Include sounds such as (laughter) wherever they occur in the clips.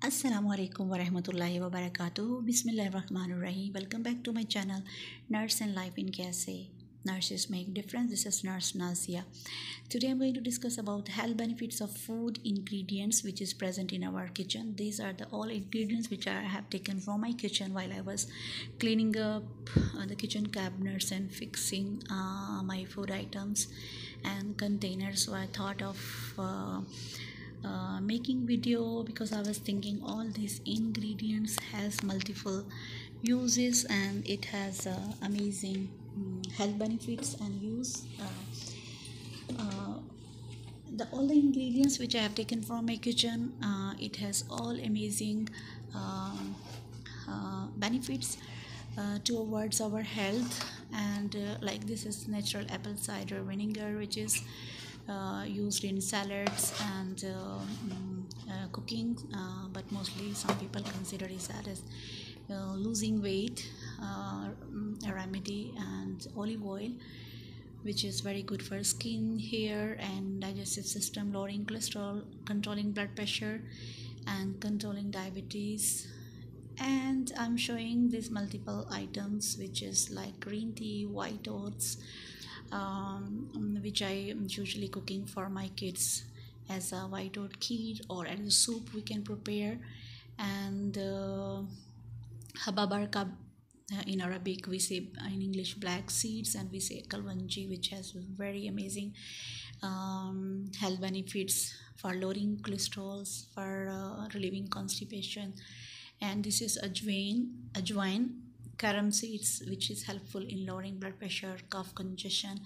Alaikum warahmatullahi wabarakatuh. Bismillahirrahmanirrahim. Welcome back to my channel Nurse and Life in KSA. Nurses make difference. This is Nurse Nazia. Today I'm going to discuss about health benefits of food ingredients which is present in our kitchen. These are the all ingredients which I have taken from my kitchen while I was cleaning up uh, the kitchen cabinets and fixing uh, my food items and containers. So I thought of uh, uh, making video because I was thinking all these ingredients has multiple uses and it has uh, amazing um, health benefits and use uh, uh, the all the ingredients which I have taken from my kitchen uh, it has all amazing um, uh, benefits towards our health. And like this is natural apple cider vinegar which is used in salads and uh, mm, uh, cooking but mostly some people consider it as losing weight a remedy and olive oil which is very good for skin hair and digestive system lowering cholesterol controlling blood pressure and controlling diabetes. And i'm showing these multiple items which is like green tea white oats um, which I am usually cooking for my kids as a white oat kheer or as a soup we can prepare. And uh, hababarka uh, in Arabic we say in English black seeds and we say kalonji which has very amazing. Um, health benefits for lowering cholesterol for uh, relieving constipation. And this is ajwain ajwain carom seeds which is helpful in lowering blood pressure cough congestion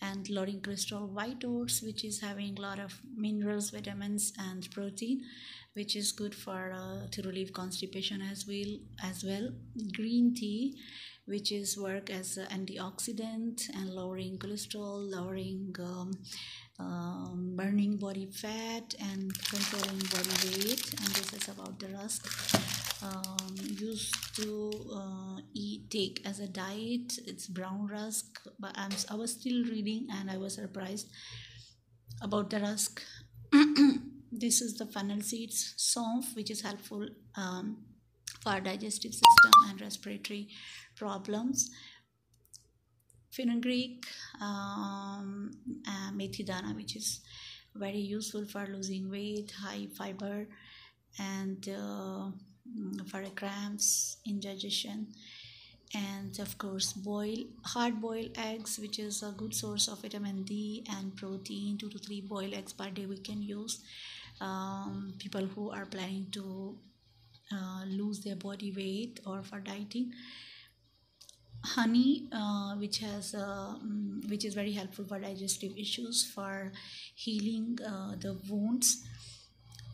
and lowering cholesterol white oats which is having a lot of minerals vitamins and protein which is good for uh, to relieve constipation as well as well. Green tea which is work as an antioxidant and lowering cholesterol lowering um, um, burning body fat and controlling body weight. And this is about the rusk um, used to uh, take as a diet. It's brown rusk but I'm, i was still reading and i was surprised about the rusk. (clears throat) This is the fennel seeds saunf which is helpful um, for digestive system and respiratory problems. Fenugreek um, uh, methi dana which is very useful for losing weight high fiber and uh, for cramps indigestion and of course boil hard boiled eggs which is a good source of vitamin d and protein two to three boiled eggs per day we can use. Um, people who are planning to uh, lose their body weight or for dieting. Honey uh, which has uh, um, which is very helpful for digestive issues for healing uh, the wounds.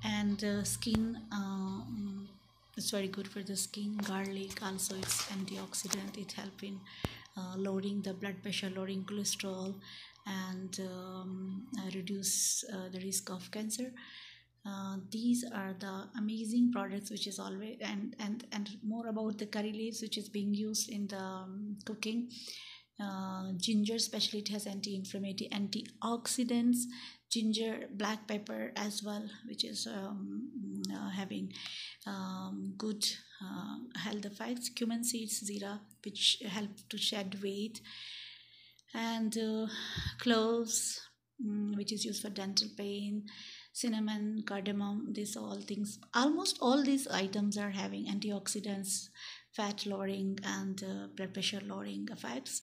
And skin um, it's very good for the skin garlic also it's antioxidant it help in uh, lowering the blood pressure lowering cholesterol and um, uh, reduce uh, the risk of cancer. Uh, these are the amazing products which is always and and and more about the curry leaves which is being used in the um, cooking. Uh, ginger especially it has anti-inflammatory antioxidants ginger black pepper as well which is um, uh, having um, good uh, health effects. Cumin seeds zira which help to shed weight. And uh, cloves um, which is used for dental pain cinnamon cardamom these all things. Almost all these items are having antioxidants fat lowering and uh, blood pressure lowering effects